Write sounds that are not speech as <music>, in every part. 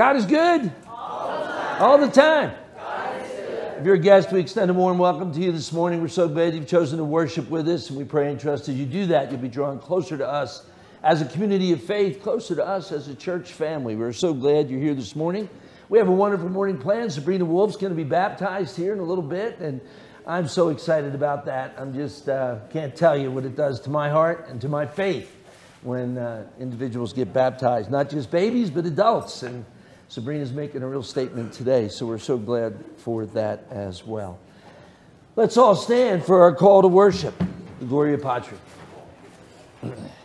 God is good all the time. If you're a guest, we extend a warm welcome to you this morning. We're so glad you've chosen to worship with us, and we pray and trust as you do that, you'll be drawn closer to us as a community of faith, closer to us as a church family. We're so glad you're here this morning. We have a wonderful morning plan. Sabrina Wolf's going to be baptized here in a little bit, and I'm so excited about that. I'm just uh, can't tell you what it does to my heart and to my faith when uh, individuals get baptized, not just babies, but adults. And Sabrina's making a real statement today, so we're so glad for that as well. Let's all stand for our call to worship, the Gloria Patri. <clears throat>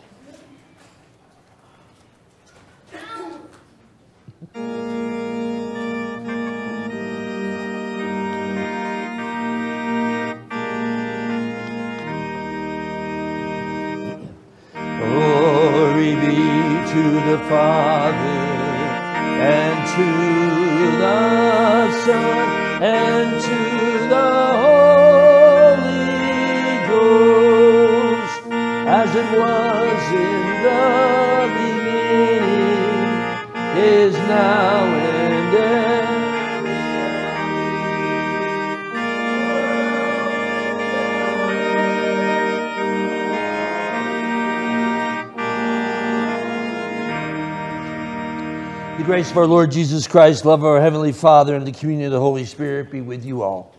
grace of our Lord Jesus Christ, love of our Heavenly Father, and the communion of the Holy Spirit be with you all.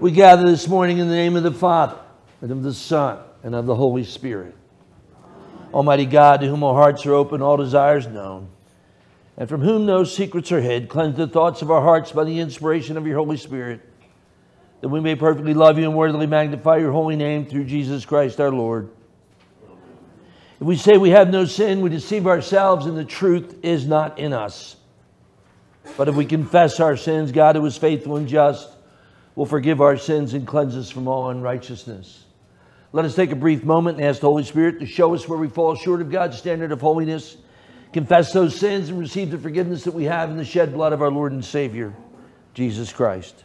We gather this morning in the name of the Father, and of the Son, and of the Holy Spirit. Almighty God, to whom all hearts are open, all desires known, and from whom no secrets are hid, cleanse the thoughts of our hearts by the inspiration of your Holy Spirit, that we may perfectly love you and worthily magnify your holy name through Jesus Christ our Lord. If we say we have no sin, we deceive ourselves and the truth is not in us. But if we confess our sins, God, who is faithful and just, will forgive our sins and cleanse us from all unrighteousness. Let us take a brief moment and ask the Holy Spirit to show us where we fall short of God's standard of holiness, confess those sins, and receive the forgiveness that we have in the shed blood of our Lord and Savior, Jesus Christ.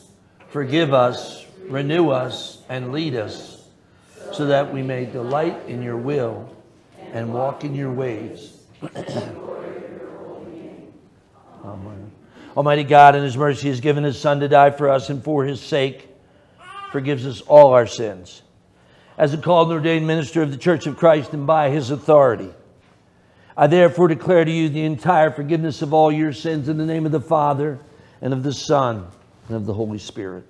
forgive us, renew us, and lead us, so that we may delight in your will and walk in your ways. <clears throat> Amen. Almighty God, in His mercy, has given His Son to die for us, and for His sake forgives us all our sins. As a called and ordained minister of the Church of Christ, and by His authority, I therefore declare to you the entire forgiveness of all your sins in the name of the Father, and of the Son, and of the Holy Spirit.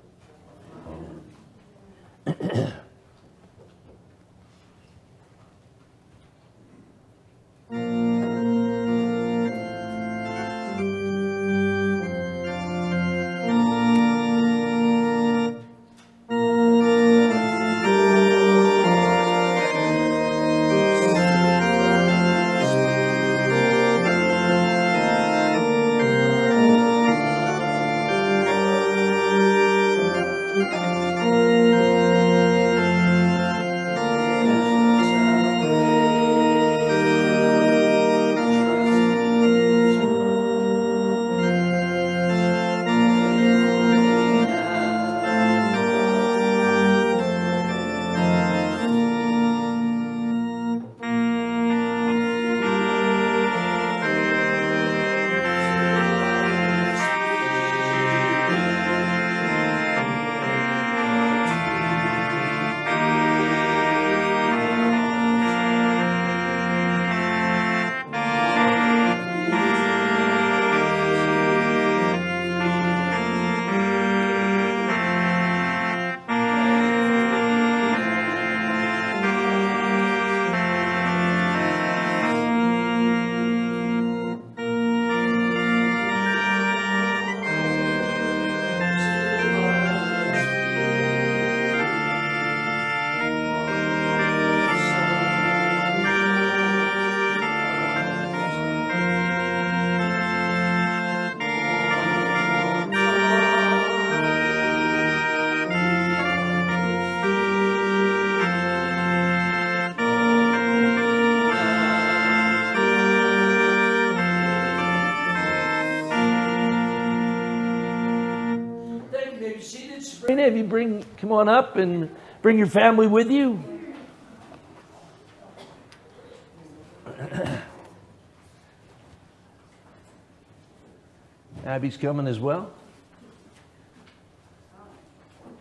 Sabrina, if you bring, come on up and bring your family with you. <coughs> Abby's coming as well.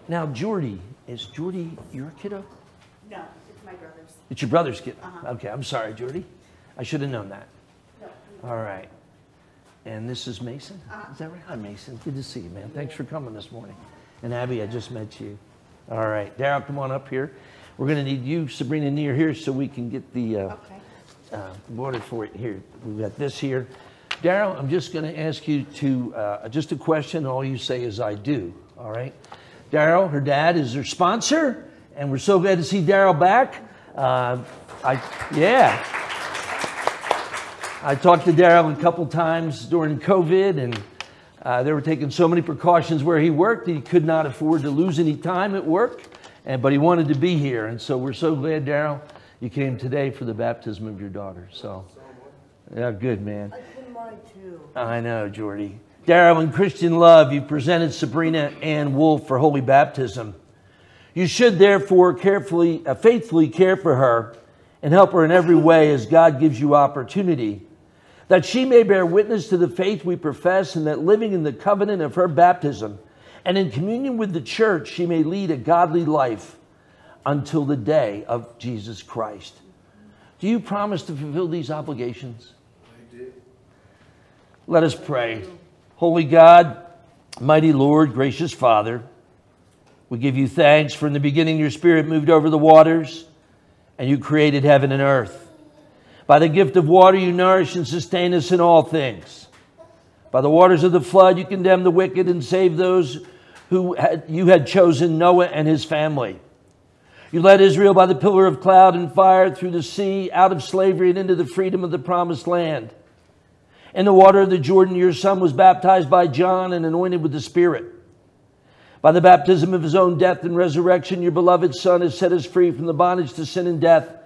Now, Jordy, is Jordy your kiddo? No, it's my brother's. It's your brother's kid. Uh-huh. Okay, I'm sorry, Jordy. I should have known that. All right. And this is Mason? Uh-huh. Is that right? Hi, Mason. Good to see you, man. Thanks for coming this morning. And Abby, I just met you. All right. Daryl, come on up here. We're going to need you, Sabrina, near here so we can get the uh, Okay. uh, water for it here. We've got this here. Daryl, I'm just going to ask you to, uh, just a question. All you say is I do. All right. Daryl, her dad is her sponsor, and we're so glad to see Daryl back. Uh, I, yeah. I talked to Daryl a couple times during COVID, and uh, they were taking so many precautions where he worked that he could not afford to lose any time at work, and, but he wanted to be here. And so we're so glad, Daryl, you came today for the baptism of your daughter. So, yeah, good, man. I put mine too. I know, Jordy. Daryl, in Christian love, you presented Sabrina Ann Wolf for holy baptism. You should therefore carefully, uh, faithfully care for her and help her in every way as God gives you opportunity, that she may bear witness to the faith we profess, and that living in the covenant of her baptism and in communion with the church, she may lead a godly life until the day of Jesus Christ. Do you promise to fulfill these obligations? I do. Let us pray. Holy God, mighty Lord, gracious Father, we give you thanks in the beginning your Spirit moved over the waters and you created heaven and earth. By the gift of water, you nourish and sustain us in all things. By the waters of the flood, you condemn the wicked and save those who had, you had chosen, Noah and his family. You led Israel by the pillar of cloud and fire through the sea, out of slavery and into the freedom of the promised land. In the water of the Jordan, your son was baptized by John and anointed with the Spirit. By the baptism of his own death and resurrection, your beloved Son has set us free from the bondage to sin and death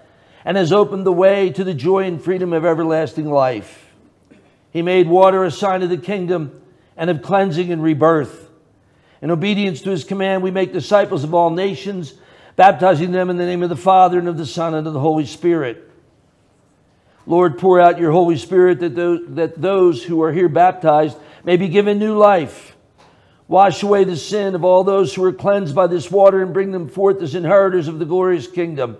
and has opened the way to the joy and freedom of everlasting life. He made water a sign of the kingdom and of cleansing and rebirth. In obedience to his command, we make disciples of all nations, baptizing them in the name of the Father and of the Son and of the Holy Spirit. Lord, pour out your Holy Spirit that those, that those who are here baptized may be given new life. Wash away the sin of all those who are cleansed by this water and bring them forth as inheritors of the glorious kingdom.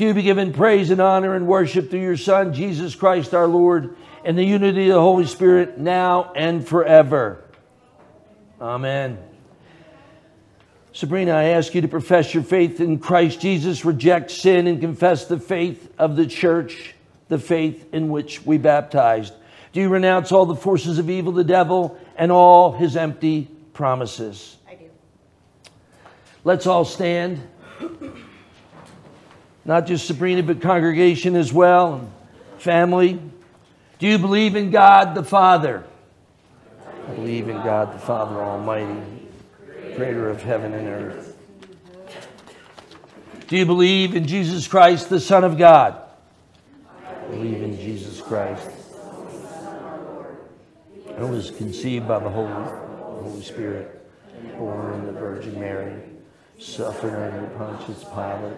To you be given praise and honor and worship through your Son, Jesus Christ our Lord, and the unity of the Holy Spirit, now and forever. Amen. Sabrina, I ask you to profess your faith in Christ Jesus, reject sin, and confess the faith of the church, the faith in which we baptized. Do you renounce all the forces of evil, the devil, and all his empty promises? I do. Let's all stand. Not just Sabrina, but congregation as well, and family. Do you believe in God the Father? I believe in God the Father Almighty, creator of heaven and earth. Do you believe in Jesus Christ, the Son of God? I believe in Jesus Christ. I was conceived by the Holy, Holy Spirit, born of the Virgin Mary, suffered under Pontius Pilate,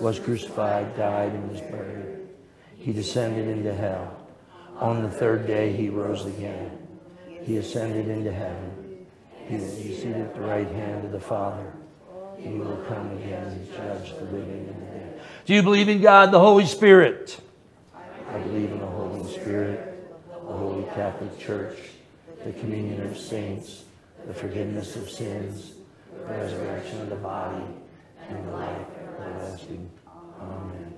was crucified, died, and was buried. He descended into hell. On the third day, he rose again. He ascended into heaven. He is seated at the right hand of the Father. He will come again to judge the living and the dead. Do you believe in God, the Holy Spirit? I believe in the Holy Spirit, the Holy Catholic Church, the communion of saints, the forgiveness of sins, the resurrection of the body, and the life everlasting. Amen.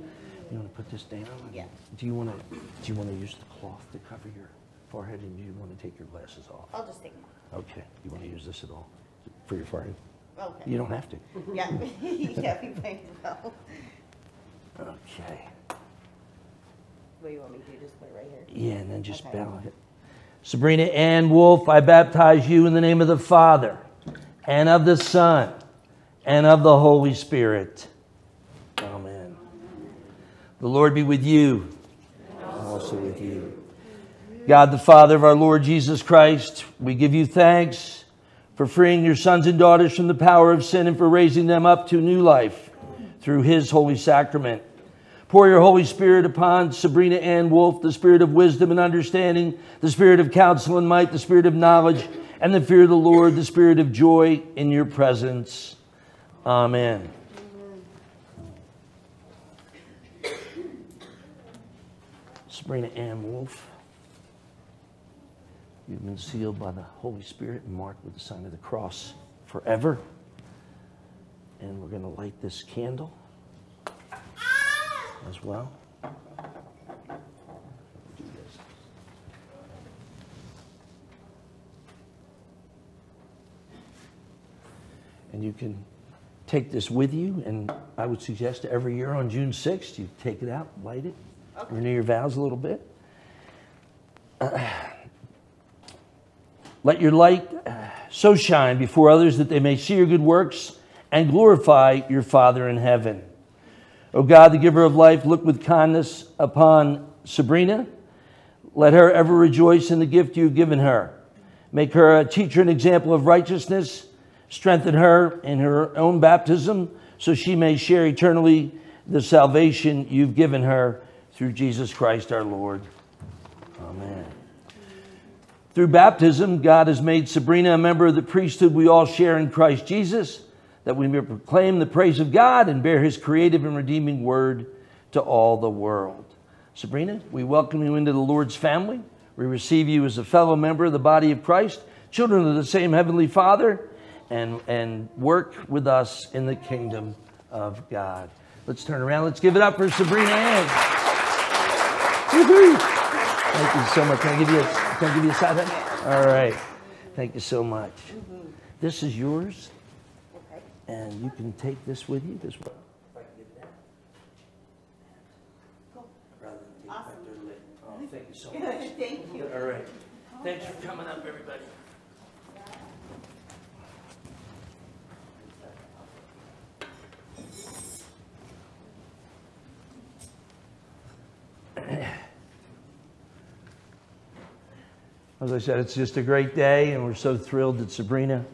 You want to put this down? Yeah. Do you want to? Do you want to use the cloth to cover your forehead, and do you want to take your glasses off? I'll just take them off. Okay. You want to use this at all for your forehead? Okay. You don't have to. Yeah, <laughs> yeah, we might as well. Okay. What do you want me to do? Just put it right here? Yeah, and then just Okay. bow it. Sabrina Ann Wolf, I baptize you in the name of the Father, and of the Son, and of the Holy Spirit. The Lord be with you, and also with you. God, the Father of our Lord Jesus Christ, we give you thanks for freeing your sons and daughters from the power of sin and for raising them up to new life through his holy sacrament. Pour your Holy Spirit upon Sabrina Ann Wolf, the spirit of wisdom and understanding, the spirit of counsel and might, the spirit of knowledge and the fear of the Lord, the spirit of joy in your presence. Amen. Sabrina Ann Wolf. You've been sealed by the Holy Spirit and marked with the sign of the cross forever. And we're going to light this candle as well. And you can take this with you, and I would suggest every year on June 6th, you take it out, light it, renew your vows a little bit. <clears throat> Let your light uh, so shine before others that they may see your good works and glorify your Father in heaven. O God, the giver of life, look with kindness upon Sabrina. Let her ever rejoice in the gift you've given her. Make her a teacher and example of righteousness. Strengthen her in her own baptism so she may share eternally the salvation you've given her through Jesus Christ our Lord. Amen. Through baptism, God has made Sabrina a member of the priesthood we all share in Christ Jesus, that we may proclaim the praise of God and bear his creative and redeeming word to all the world. Sabrina, we welcome you into the Lord's family. We receive you as a fellow member of the body of Christ, children of the same Heavenly Father, and, and work with us in the kingdom of God. Let's turn around. Let's give it up for Sabrina Ann. Woo-hoo. Thank you so much. Can I give you a, can I give you a side hug? All right. Thank you so much. This is yours, Okay. and you can take this with you. This one. Rather than take it back to the lid. Oh, thank you so much. <laughs> Thank you. All right. Thanks for coming up, everybody. As I said, it's just a great day, and we're so thrilled that Sabrina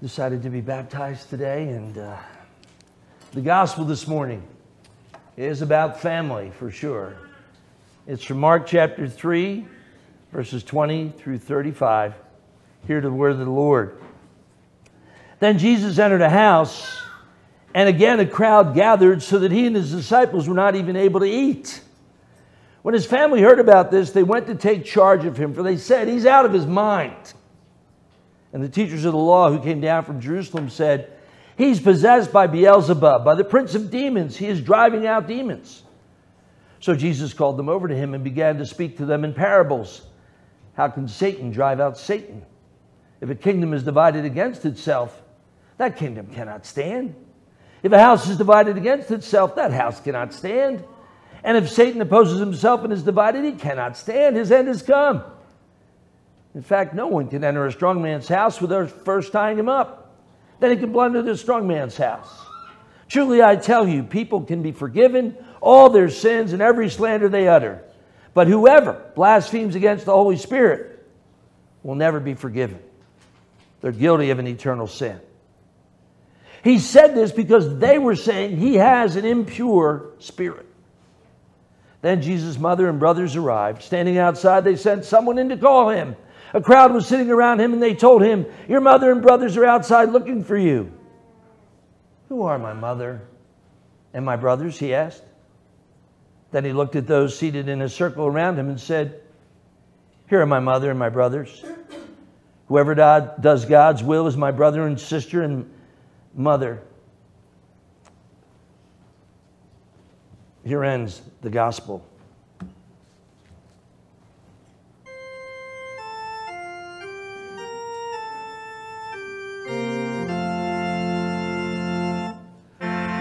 decided to be baptized today. And uh, the gospel this morning is about family for sure. It's from Mark chapter 3, verses 20 through 35. Hear to the word of the Lord. Then Jesus entered a house, and again a crowd gathered so that he and his disciples were not even able to eat. When his family heard about this, they went to take charge of him, for they said, He's out of his mind. And the teachers of the law who came down from Jerusalem said, He's possessed by Beelzebub, by the prince of demons. He is driving out demons. So Jesus called them over to him and began to speak to them in parables. How can Satan drive out Satan? If a kingdom is divided against itself, that kingdom cannot stand. If a house is divided against itself, that house cannot stand. And if Satan opposes himself and is divided, he cannot stand. His end has come. In fact, no one can enter a strong man's house without first tying him up. Then he can plunder the strong man's house. Truly, I tell you, people can be forgiven all their sins and every slander they utter. But whoever blasphemes against the Holy Spirit will never be forgiven. They're guilty of an eternal sin. He said this because they were saying he has an impure spirit. Then Jesus' mother and brothers arrived. Standing outside, they sent someone in to call him. A crowd was sitting around him, and they told him, Your mother and brothers are outside looking for you. Who are my mother and my brothers? He asked. Then he looked at those seated in a circle around him and said, Here are my mother and my brothers. Whoever does God's will is my brother and sister and mother. Here ends the gospel.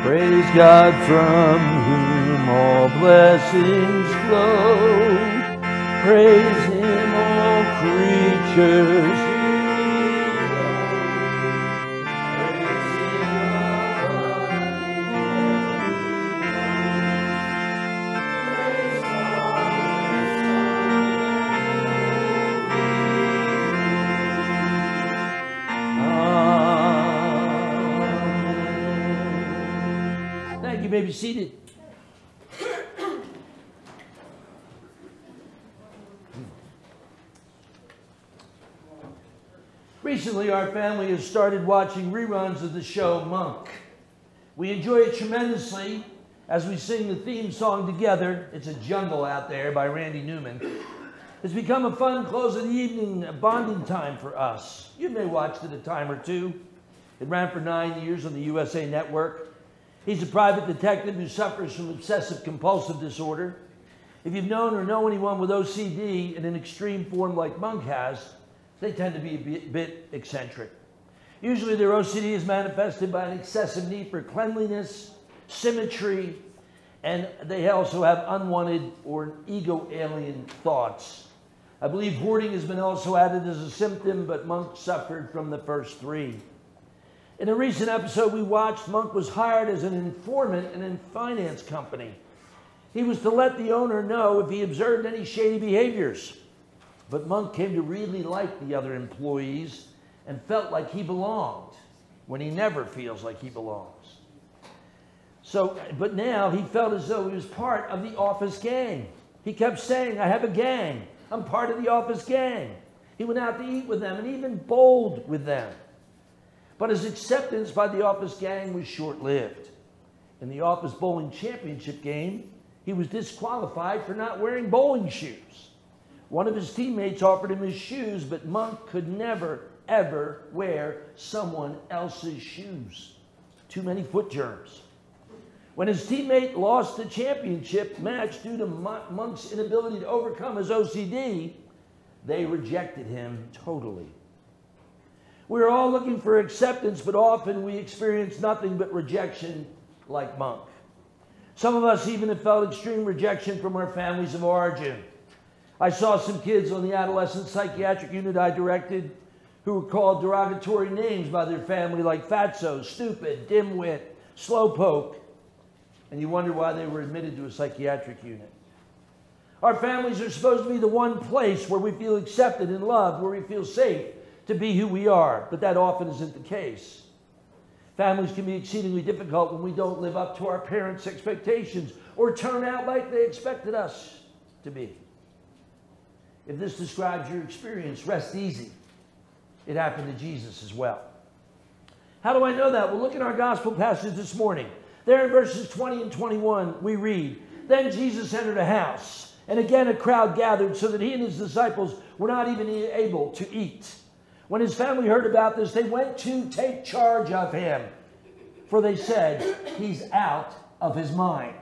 Praise God from whom all blessings flow. Praise Him, all creatures. May be seated. Recently, our family has started watching reruns of the show Monk. We enjoy it tremendously as we sing the theme song together. It's a jungle out there by Randy Newman. It's become a fun close of the evening bonding time for us. You may watch it a time or two. It ran for nine years on the USA Network. He's a private detective who suffers from obsessive compulsive disorder. If you've known or know anyone with OCD in an extreme form like Monk has, they tend to be a bit, eccentric. Usually, their OCD is manifested by an excessive need for cleanliness, symmetry, and they also have unwanted or ego alien thoughts. I believe hoarding has been also added as a symptom, but Monk suffered from the first three. In a recent episode we watched, Monk was hired as an informant in a finance company. He was to let the owner know if he observed any shady behaviors. But Monk came to really like the other employees and felt like he belonged when he never feels like he belongs. So, but now he felt as though he was part of the office gang. He kept saying, I have a gang. I'm part of the office gang. He went out to eat with them and even bowled with them. But his acceptance by the office gang was short lived. In the office bowling championship game, he was disqualified for not wearing bowling shoes. One of his teammates offered him his shoes, but Monk could never, ever wear someone else's shoes. Too many foot germs. When his teammate lost the championship match due to Monk's inability to overcome his OCD, they rejected him totally. We're all looking for acceptance, but often we experience nothing but rejection like Monk. Some of us even have felt extreme rejection from our families of origin. I saw some kids on the adolescent psychiatric unit I directed who were called derogatory names by their family like fatso, stupid, dimwit, slowpoke, and you wonder why they were admitted to a psychiatric unit. Our families are supposed to be the one place where we feel accepted and loved, where we feel safe to be who we are, but that often isn't the case. Families can be exceedingly difficult when we don't live up to our parents' expectations or turn out like they expected us to be. If this describes your experience, rest easy. It happened to Jesus as well. How do I know that? Well, look at our gospel passage this morning. There in verses 20 and 21, we read Then Jesus entered a house, and again a crowd gathered so that he and his disciples were not even able to eat. When his family heard about this, they went to take charge of him, for they said, He's out of his mind.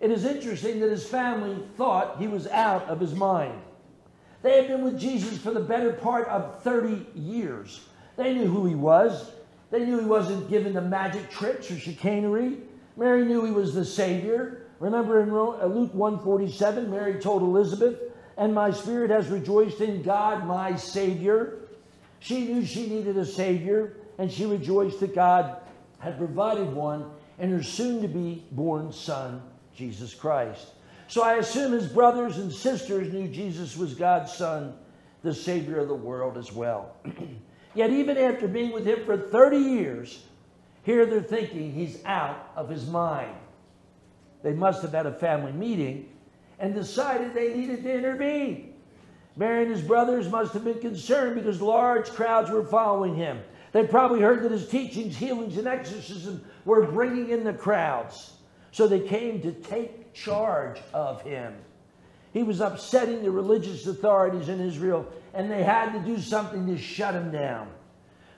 It is interesting that his family thought he was out of his mind. They had been with Jesus for the better part of 30 years. They knew who he was. They knew he wasn't given to magic tricks or chicanery. Mary knew he was the Savior. Remember in uh, Luke 147, Mary told Elizabeth, and my spirit has rejoiced in God, my Savior. She knew she needed a Savior, and she rejoiced that God had provided one in her soon to be born Son, Jesus Christ. So I assume his brothers and sisters knew Jesus was God's Son, the Savior of the world as well. <clears throat> Yet, even after being with him for 30 years, here they're thinking he's out of his mind. They must have had a family meeting and decided they needed to intervene. Mary and his brothers must have been concerned because large crowds were following him. They probably heard that his teachings, healings, and exorcism were bringing in the crowds. So they came to take charge of him. He was upsetting the religious authorities in Israel, and they had to do something to shut him down.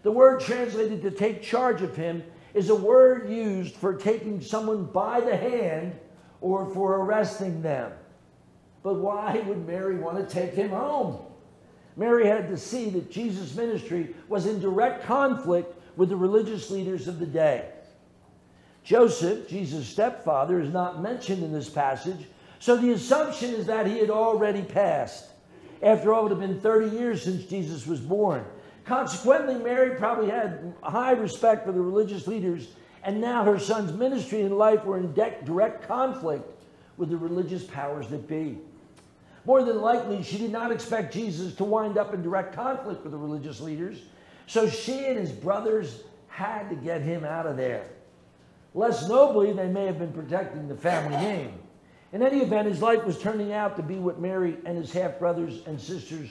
The word translated to take charge of him is a word used for taking someone by the hand or for arresting them. But why would Mary want to take him home? Mary had to see that Jesus' ministry was in direct conflict with the religious leaders of the day. Joseph, Jesus' stepfather, is not mentioned in this passage, so the assumption is that he had already passed. After all, it would have been 30 years since Jesus was born. Consequently, Mary probably had high respect for the religious leaders, and now her son's ministry and life were in direct conflict with the religious powers that be. More than likely, she did not expect Jesus to wind up in direct conflict with the religious leaders, so she and his brothers had to get him out of there. Less nobly, they may have been protecting the family name. In any event, his life was turning out to be what Mary and his half brothers and sisters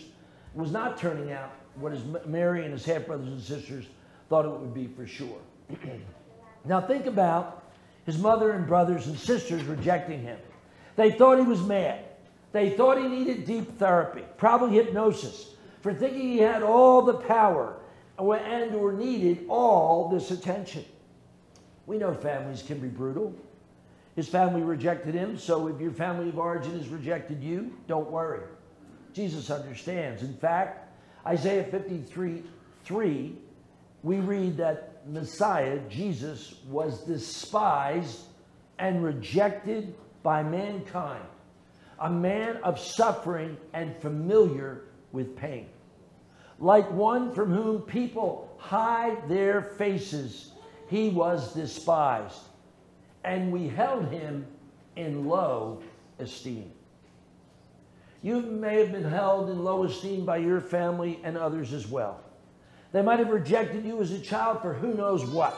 was not turning out what his Mary and his half brothers and sisters thought it would be for sure. <clears throat> now think about his mother and brothers and sisters rejecting him. They thought he was mad. They thought he needed deep therapy, probably hypnosis, for thinking he had all the power and or needed all this attention. We know families can be brutal. His family rejected him, so if your family of origin has rejected you, don't worry. Jesus understands. In fact, Isaiah 53 3, we read that Messiah, Jesus, was despised and rejected by mankind, a man of suffering and familiar with pain. Like one from whom people hide their faces, he was despised and we held him in low esteem. You may have been held in low esteem by your family and others as well. They might have rejected you as a child for who knows what.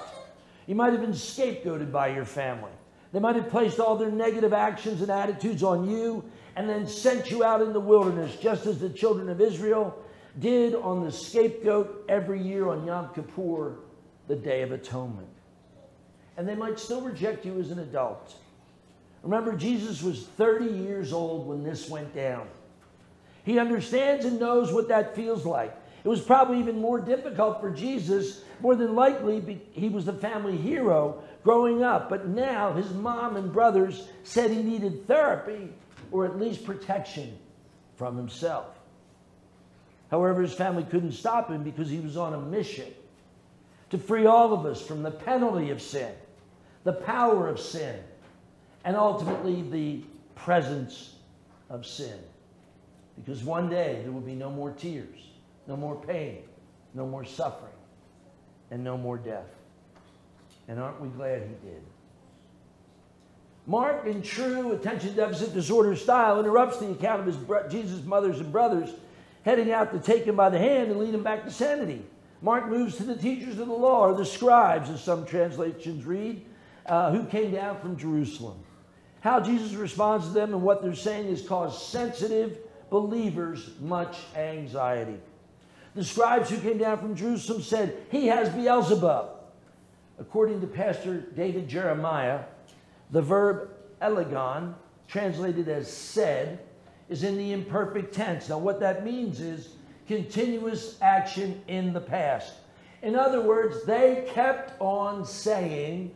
You might have been scapegoated by your family. They might have placed all their negative actions and attitudes on you and then sent you out in the wilderness, just as the children of Israel did on the scapegoat every year on Yom Kippur, the Day of Atonement and they might still reject you as an adult. Remember, Jesus was 30 years old when this went down. He understands and knows what that feels like. It was probably even more difficult for Jesus. More than likely, he was the family hero growing up. But now his mom and brothers said he needed therapy or at least protection from himself. However, his family couldn't stop him because he was on a mission to free all of us from the penalty of sin the power of sin, and ultimately the presence of sin. Because one day there will be no more tears, no more pain, no more suffering, and no more death. And aren't we glad he did? Mark, in true attention deficit disorder style, interrupts the account of his Jesus' mothers and brothers heading out to take him by the hand and lead him back to sanity. Mark moves to the teachers of the law, or the scribes, as some translations read, uh, who came down from Jerusalem. How Jesus responds to them and what they're saying has caused sensitive believers much anxiety. The scribes who came down from Jerusalem said, He has Beelzebub. According to Pastor David Jeremiah, the verb elegon, translated as said, is in the imperfect tense. Now, what that means is continuous action in the past. In other words, they kept on saying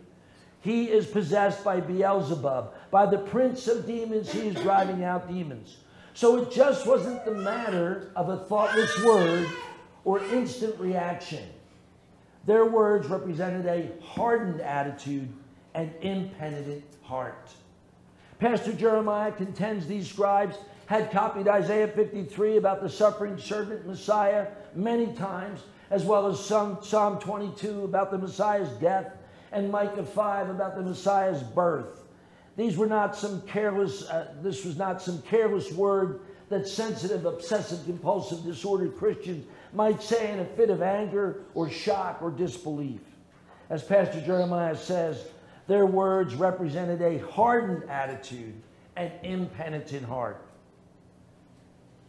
he is possessed by Beelzebub. By the prince of demons, he is driving out demons. So it just wasn't the matter of a thoughtless word or instant reaction. Their words represented a hardened attitude and impenitent heart. Pastor Jeremiah contends these scribes had copied Isaiah 53 about the suffering servant Messiah many times, as well as Psalm 22 about the Messiah's death and Micah 5 about the Messiah's birth. These were not some careless, uh, this was not some careless word that sensitive, obsessive, compulsive, disordered Christians might say in a fit of anger or shock or disbelief. As Pastor Jeremiah says, their words represented a hardened attitude an impenitent heart.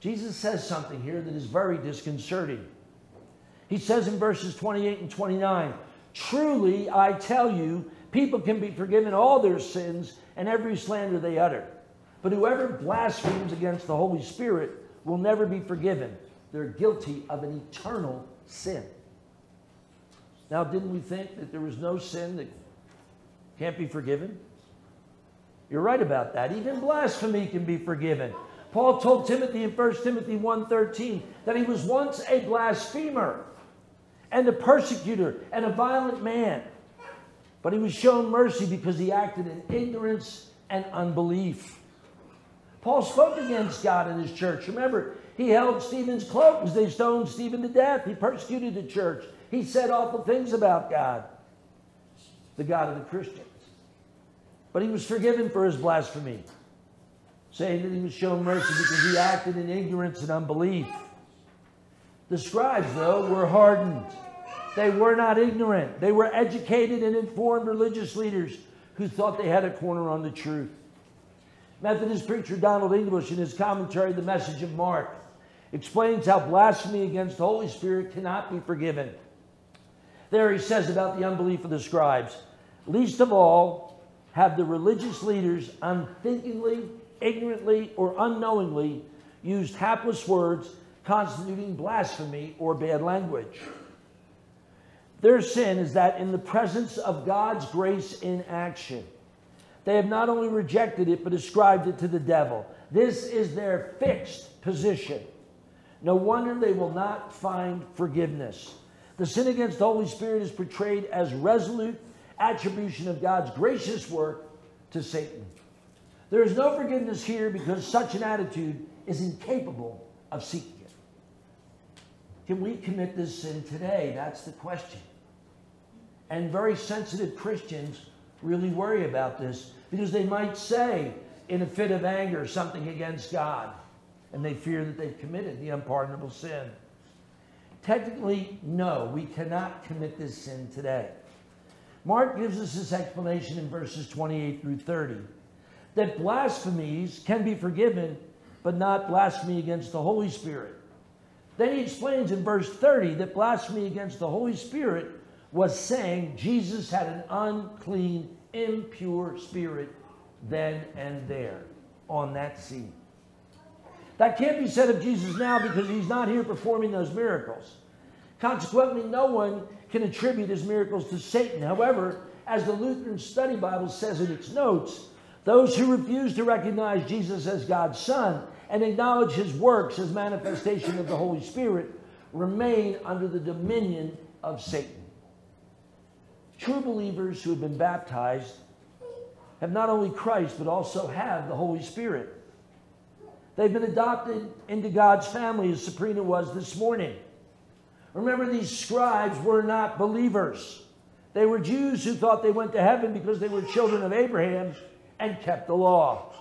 Jesus says something here that is very disconcerting. He says in verses 28 and 29, Truly, I tell you, people can be forgiven all their sins and every slander they utter. But whoever blasphemes against the Holy Spirit will never be forgiven. They're guilty of an eternal sin. Now, didn't we think that there was no sin that can't be forgiven? You're right about that. Even blasphemy can be forgiven. Paul told Timothy in 1 Timothy 1:13 that he was once a blasphemer and a persecutor and a violent man. But he was shown mercy because he acted in ignorance and unbelief. Paul spoke against God in his church. Remember, he held Stephen's cloak as they stoned Stephen to death. He persecuted the church. He said awful things about God, the God of the Christians. But he was forgiven for his blasphemy, saying that he was shown mercy because he acted in ignorance and unbelief. The scribes, though, were hardened. They were not ignorant. They were educated and informed religious leaders who thought they had a corner on the truth. Methodist preacher Donald English, in his commentary, The Message of Mark, explains how blasphemy against the Holy Spirit cannot be forgiven. There he says about the unbelief of the scribes least of all have the religious leaders unthinkingly, ignorantly, or unknowingly used hapless words constituting blasphemy or bad language. Their sin is that in the presence of God's grace in action, they have not only rejected it, but ascribed it to the devil. This is their fixed position. No wonder they will not find forgiveness. The sin against the Holy Spirit is portrayed as resolute attribution of God's gracious work to Satan. There is no forgiveness here because such an attitude is incapable of seeking it. Can we commit this sin today? That's the question. And very sensitive Christians really worry about this because they might say in a fit of anger something against God and they fear that they've committed the unpardonable sin. Technically, no, we cannot commit this sin today. Mark gives us this explanation in verses 28 through 30 that blasphemies can be forgiven, but not blasphemy against the Holy Spirit. Then he explains in verse 30 that blasphemy against the Holy Spirit was saying Jesus had an unclean, impure spirit then and there on that scene. That can't be said of Jesus now because he's not here performing those miracles. Consequently, no one can attribute his miracles to Satan. However, as the Lutheran Study Bible says in its notes, those who refuse to recognize Jesus as God's Son and acknowledge his works as manifestation of the Holy Spirit remain under the dominion of Satan. True believers who have been baptized have not only Christ, but also have the Holy Spirit. They've been adopted into God's family, as Sabrina was this morning. Remember, these scribes were not believers. They were Jews who thought they went to heaven because they were children of Abraham and kept the law.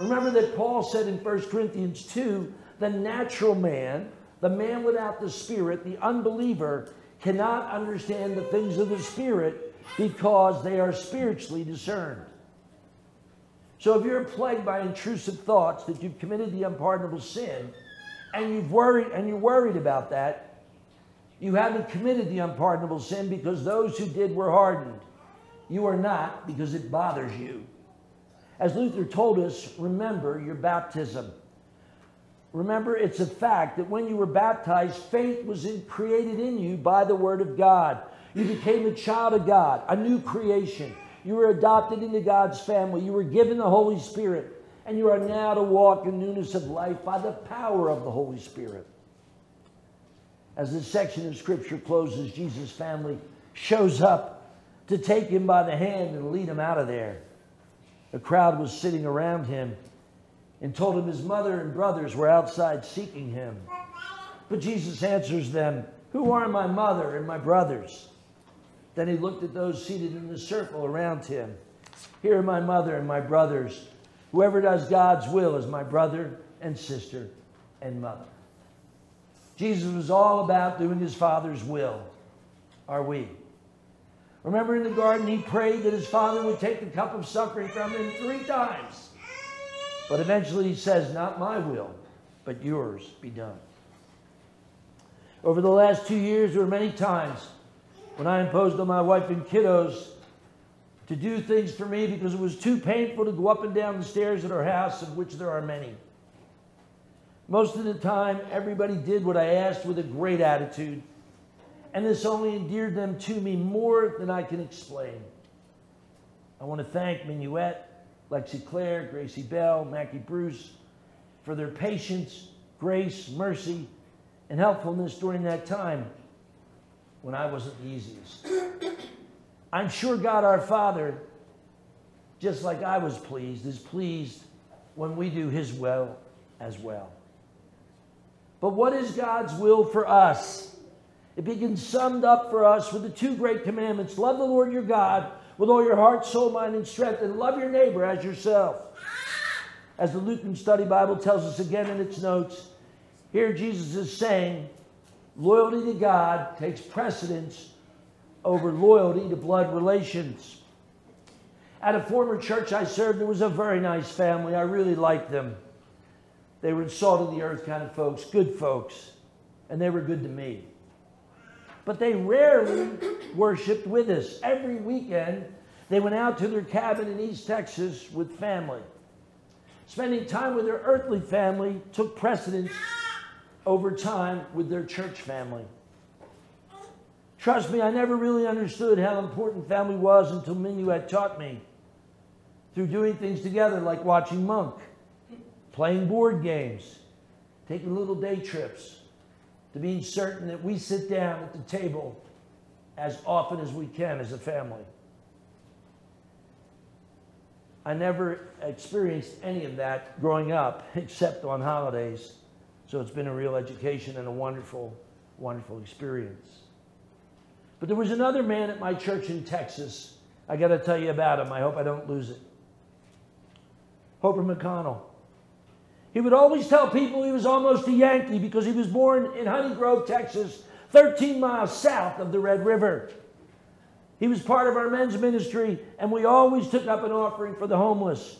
Remember that Paul said in 1 Corinthians 2 the natural man, the man without the Spirit, the unbeliever, cannot understand the things of the Spirit because they are spiritually discerned. So if you're plagued by intrusive thoughts that you've committed the unpardonable sin, and you've worried and you're worried about that, you haven't committed the unpardonable sin because those who did were hardened. You are not because it bothers you. As Luther told us, remember your baptism. Remember, it's a fact that when you were baptized, faith was in, created in you by the Word of God. You became a child of God, a new creation. You were adopted into God's family. You were given the Holy Spirit. And you are now to walk in newness of life by the power of the Holy Spirit. As this section of Scripture closes, Jesus' family shows up to take him by the hand and lead him out of there. A crowd was sitting around him and told him his mother and brothers were outside seeking him. But Jesus answers them, Who are my mother and my brothers? Then he looked at those seated in the circle around him. Here are my mother and my brothers. Whoever does God's will is my brother and sister and mother. Jesus was all about doing his Father's will. Are we? Remember in the garden, he prayed that his Father would take the cup of suffering from him three times. But eventually he says, Not my will, but yours be done. Over the last two years, there were many times when I imposed on my wife and kiddos to do things for me because it was too painful to go up and down the stairs at our house, of which there are many. Most of the time, everybody did what I asked with a great attitude, and this only endeared them to me more than I can explain. I want to thank Minuet Lexi Claire, Gracie Bell, Mackie Bruce, for their patience, grace, mercy, and helpfulness during that time when I wasn't the easiest. <coughs> I'm sure God our Father, just like I was pleased, is pleased when we do His will as well. But what is God's will for us? It begins summed up for us with the two great commandments love the Lord your God with all your heart, soul, mind, and strength, and love your neighbor as yourself. As the Lutheran Study Bible tells us again in its notes, here Jesus is saying, loyalty to God takes precedence over loyalty to blood relations. At a former church I served, there was a very nice family. I really liked them. They were salt of the earth kind of folks, good folks, and they were good to me. But they rarely worshiped with us. Every weekend, they went out to their cabin in East Texas with family. Spending time with their earthly family took precedence over time with their church family. Trust me, I never really understood how important family was until Minuet taught me through doing things together like watching Monk, playing board games, taking little day trips, to being certain that we sit down at the table as often as we can as a family. I never experienced any of that growing up <laughs> except on holidays. So it's been a real education and a wonderful, wonderful experience. But there was another man at my church in Texas. I got to tell you about him. I hope I don't lose it. Homer McConnell. He would always tell people he was almost a Yankee because he was born in Honey Grove, Texas, 13 miles south of the Red River. He was part of our men's ministry, and we always took up an offering for the homeless.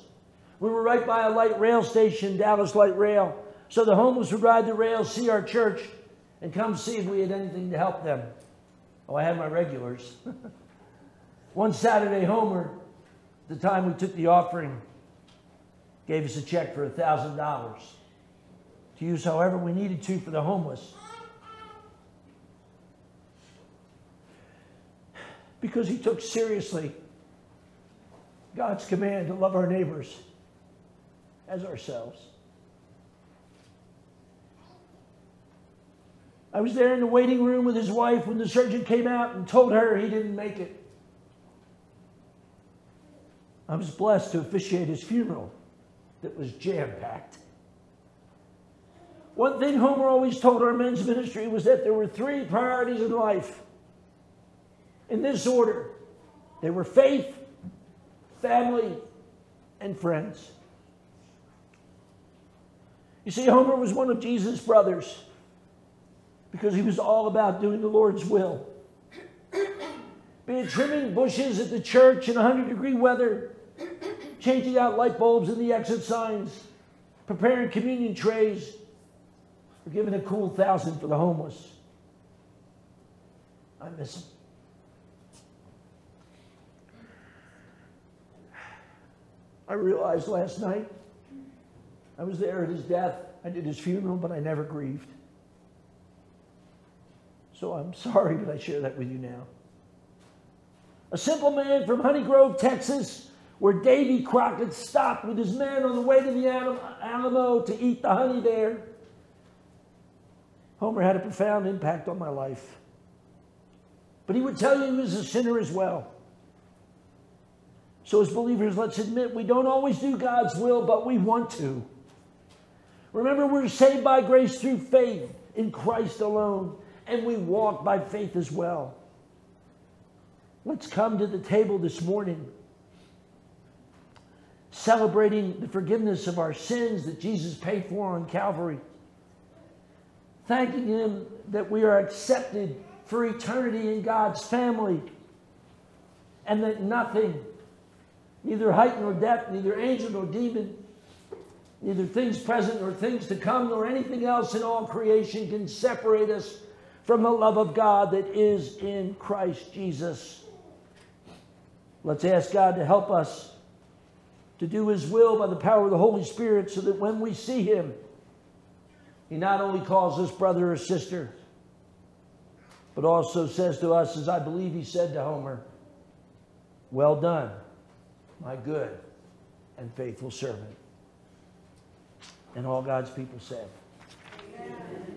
We were right by a light rail station, Dallas Light Rail, so the homeless would ride the rail, see our church, and come see if we had anything to help them. Oh, I had my regulars. <laughs> One Saturday, Homer, the time we took the offering, gave us a check for $1,000 to use however we needed to for the homeless. Because he took seriously God's command to love our neighbors as ourselves. I was there in the waiting room with his wife when the surgeon came out and told her he didn't make it. I was blessed to officiate his funeral that was jam packed. One thing Homer always told our men's ministry was that there were three priorities in life. In this order, they were faith, family, and friends. You see, Homer was one of Jesus' brothers because he was all about doing the Lord's will. Be trimming bushes at the church in 100 degree weather, changing out light bulbs in the exit signs, preparing communion trays, or giving a cool thousand for the homeless. I miss him. I realized last night I was there at his death. I did his funeral, but I never grieved. So I'm sorry, but I share that with you now. A simple man from Honey Grove, Texas, where Davy Crockett stopped with his men on the way to the Alamo to eat the honey there. Homer had a profound impact on my life. But he would tell you he was a sinner as well. So, as believers, let's admit we don't always do God's will, but we want to. Remember, we're saved by grace through faith in Christ alone, and we walk by faith as well. Let's come to the table this morning celebrating the forgiveness of our sins that Jesus paid for on Calvary, thanking Him that we are accepted for eternity in God's family, and that nothing, neither height nor depth, neither angel nor demon, neither things present nor things to come, nor anything else in all creation can separate us from the love of God that is in Christ Jesus. Let's ask God to help us to do His will by the power of the Holy Spirit so that when we see Him, He not only calls us brother or sister, but also says to us, as I believe He said to Homer, Well done, my good and faithful servant. And all God's people said, Amen.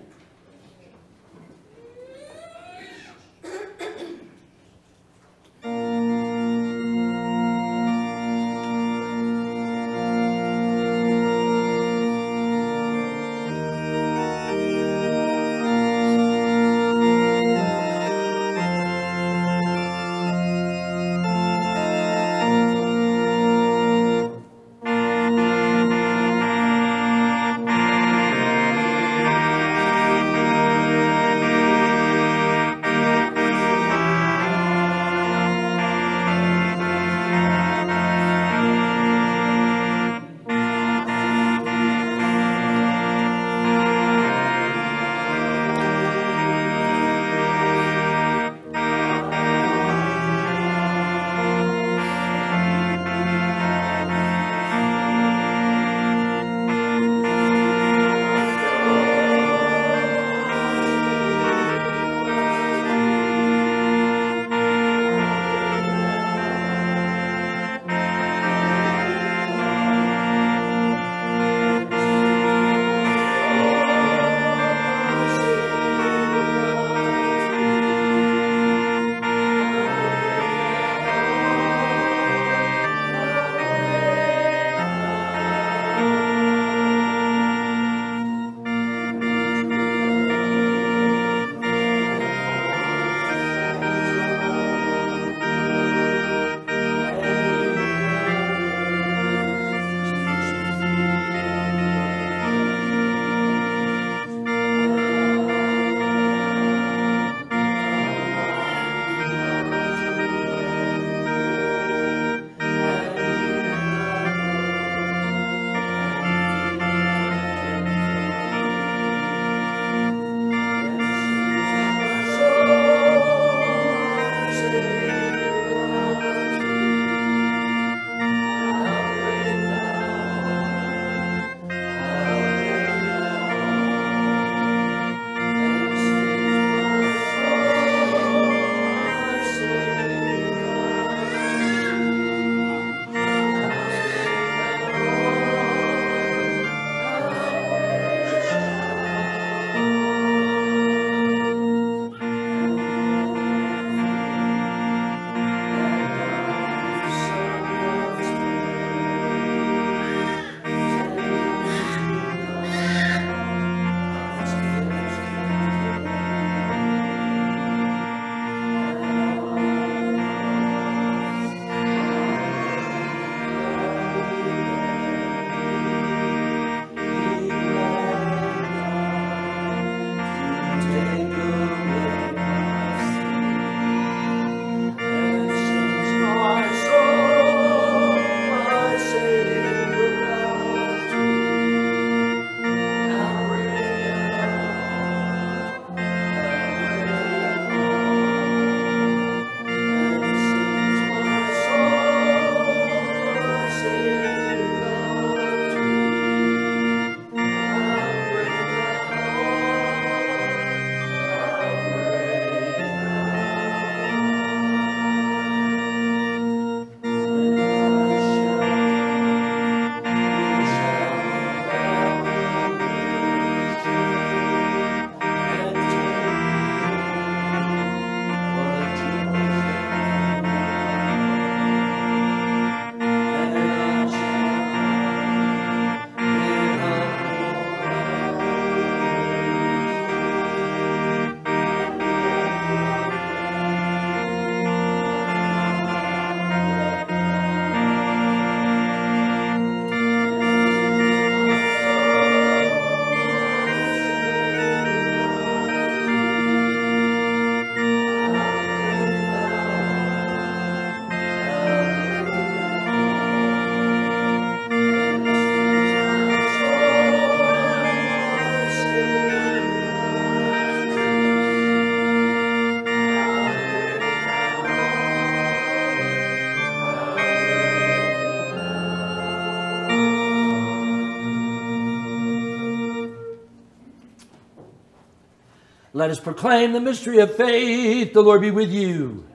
Let us proclaim the mystery of faith. The Lord be with you.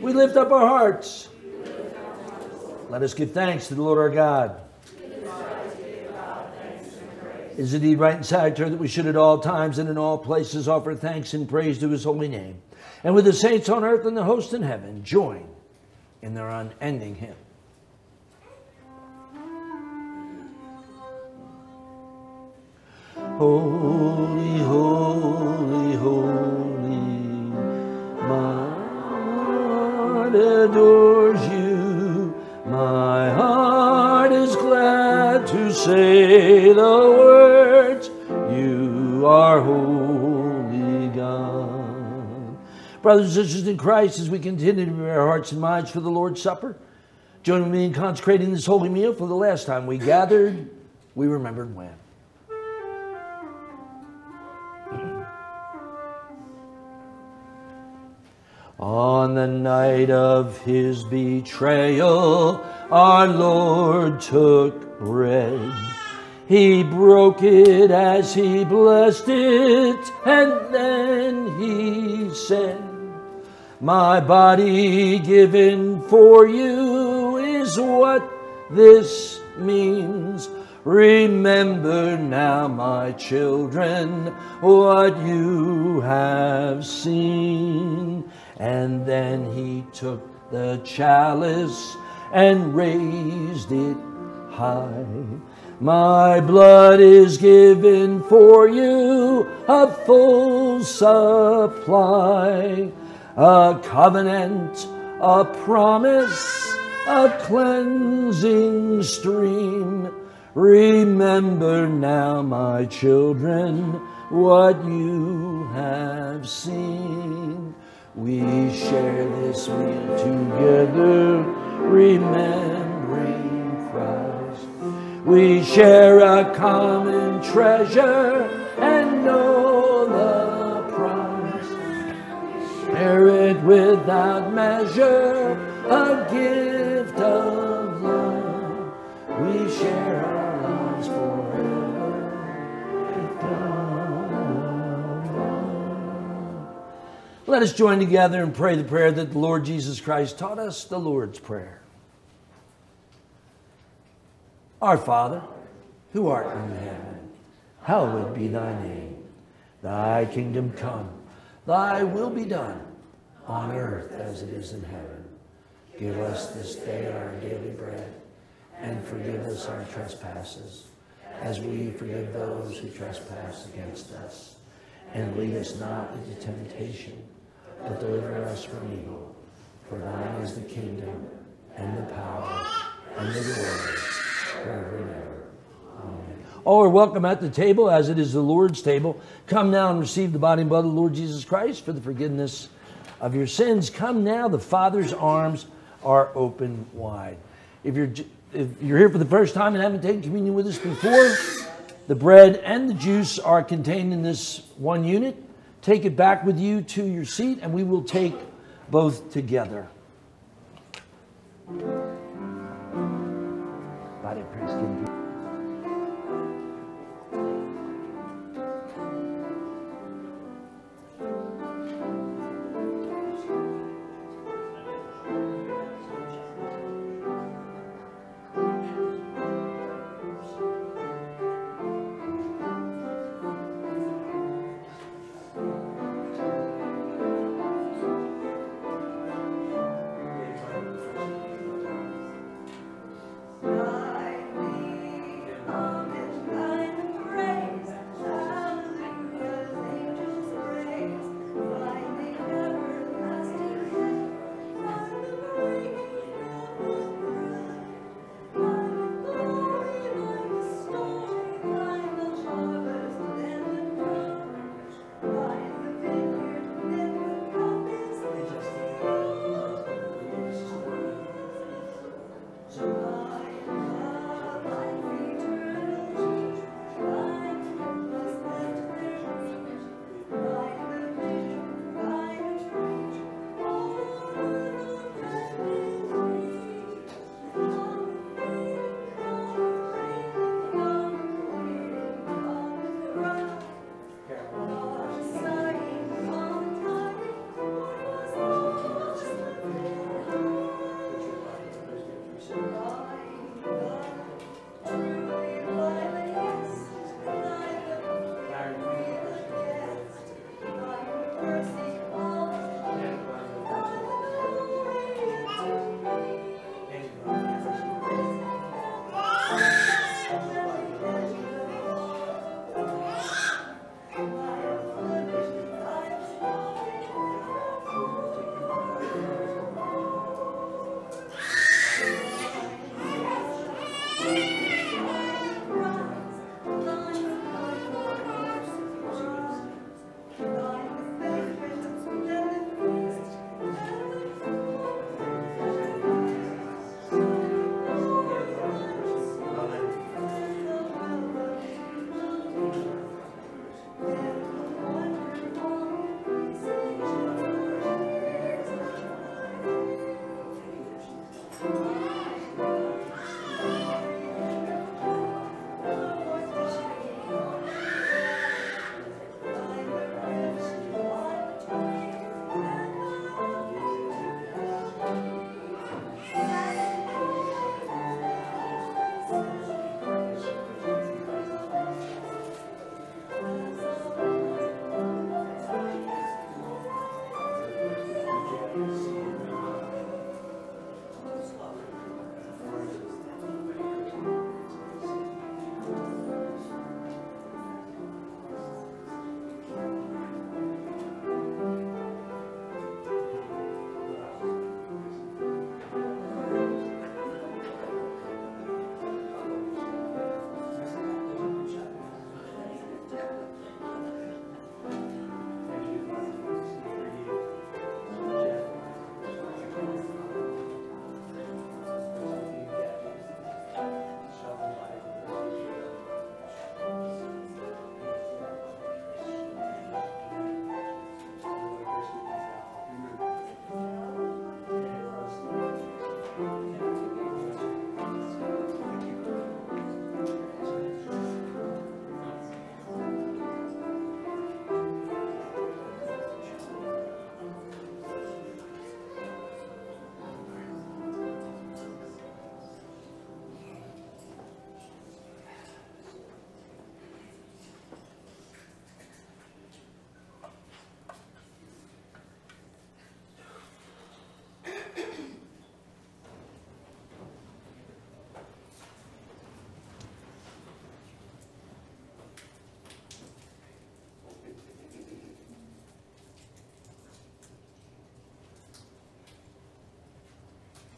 We lift up our hearts. Let us give thanks to the Lord our God. It is indeed right and salutary that we should at all times and in all places offer thanks and praise to his holy name. And with the saints on earth and the host in heaven, join in their unending hymn. Holy, holy, holy, my heart adores you. My heart is glad to say the words, You are holy God. Brothers and sisters in Christ, as we continue to prepare our hearts and minds for the Lord's Supper, join me in consecrating this holy meal for the last time we gathered, we remembered when. On the night of his betrayal, our Lord took bread. He broke it as he blessed it, and then he said, My body given for you is what this means. Remember now, my children, what you have seen. And then he took the chalice and raised it high. My blood is given for you, a full supply, a covenant, a promise, a cleansing stream. Remember now, my children, what you have seen. We share this meal together, remembering Christ. We share a common treasure and know the price. Share it without measure, a gift of love. We share Let us join together and pray the prayer that the Lord Jesus Christ taught us, the Lord's Prayer. Our Father, who art in heaven, hallowed be thy name. Thy kingdom come, thy will be done, on earth as it is in heaven. Give us this day our daily bread, and forgive us our trespasses, as we forgive those who trespass against us. And lead us not into temptation, deliver us from evil. For thine is the kingdom, and the power, and the glory, forever and ever. Amen. Oh, All are welcome at the table, as it is the Lord's table. Come now and receive the body and blood of the Lord Jesus Christ for the forgiveness of your sins. Come now, the Father's arms are open wide. If you're if you're here for the first time and haven't taken communion with us before, the bread and the juice are contained in this one unit. Take it back with you to your seat, and we will take both together. Body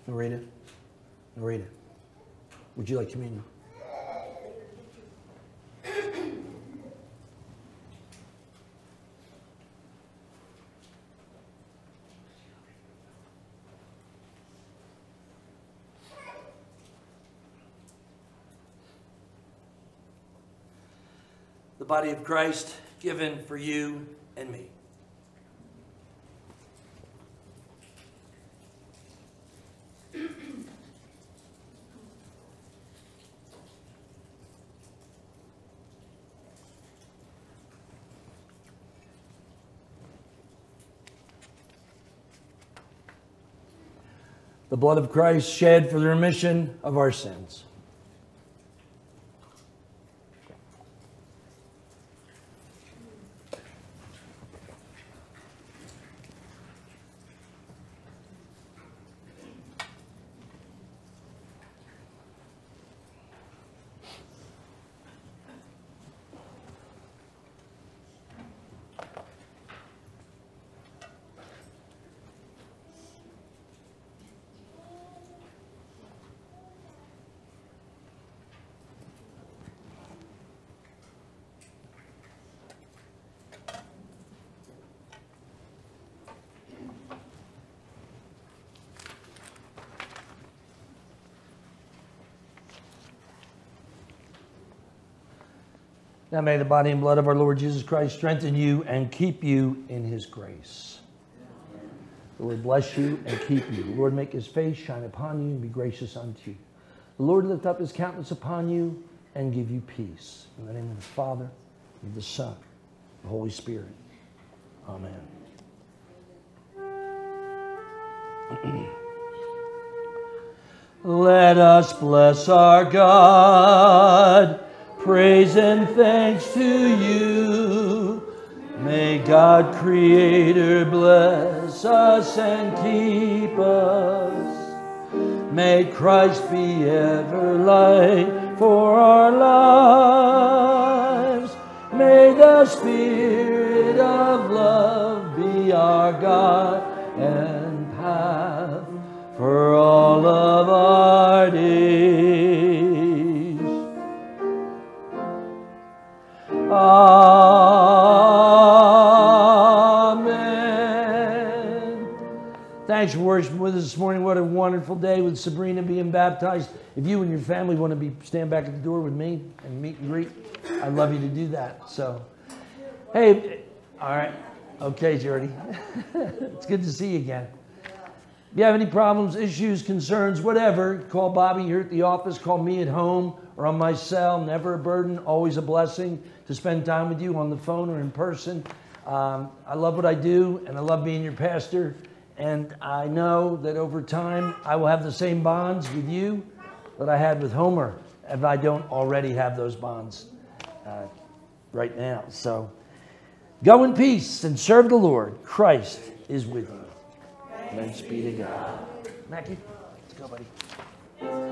Narita? Narita, would you like communion? The body of Christ given for you and me. Blood of Christ shed for the remission of our sins. Now may the body and blood of our Lord Jesus Christ strengthen you and keep you in his grace. The Lord bless you and keep you. The Lord make his face shine upon you and be gracious unto you. The Lord lift up his countenance upon you and give you peace. In the name of the Father, and the Son, the Holy Spirit. Amen. <clears throat> Let us bless our God. Praise and thanks to you. May God Creator bless us and keep us. May Christ be ever light for our lives. May the Spirit of love be our God and path for all of our days. Amen. Thanks for worshiping with us this morning. What a wonderful day with Sabrina being baptized. If you and your family want to be stand back at the door with me and meet and greet, I'd love you to do that. So, hey, all right, okay, Jordy. <laughs> it's good to see you again. If you have any problems, issues, concerns, whatever, call Bobby here at the office, call me at home or on my cell. Never a burden, always a blessing to spend time with you on the phone or in person. Um, I love what I do, and I love being your pastor. And I know that over time, I will have the same bonds with you that I had with Homer if I don't already have those bonds uh, right now. So go in peace and serve the Lord. Christ is with you. Thanks be to God. Mackie, let's go, buddy.